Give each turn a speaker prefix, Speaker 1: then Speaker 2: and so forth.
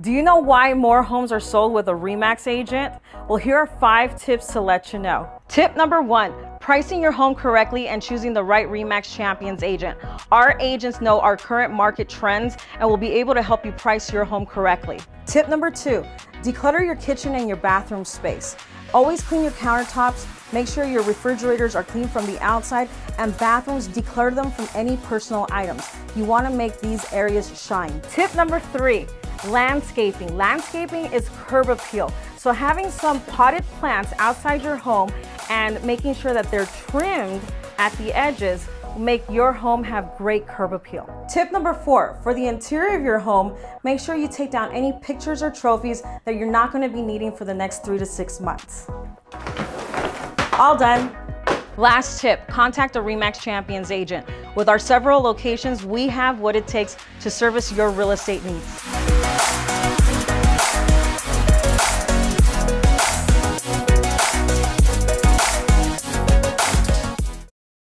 Speaker 1: Do you know why more homes are sold with a REMAX agent? Well, here are five tips to let you know. Tip number one, pricing your home correctly and choosing the right REMAX Champions agent. Our agents know our current market trends and will be able to help you price your home correctly. Tip number two, declutter your kitchen and your bathroom space. Always clean your countertops, make sure your refrigerators are clean from the outside, and bathrooms, declutter them from any personal items. You wanna make these areas shine. Tip number three, landscaping. Landscaping is curb appeal. So having some potted plants outside your home and making sure that they're trimmed at the edges will make your home have great curb appeal. Tip number four, for the interior of your home, make sure you take down any pictures or trophies that you're not gonna be needing for the next three to six months. All done. Last tip, contact a REMAX Champions agent. With our several locations, we have what it takes to service your real estate needs.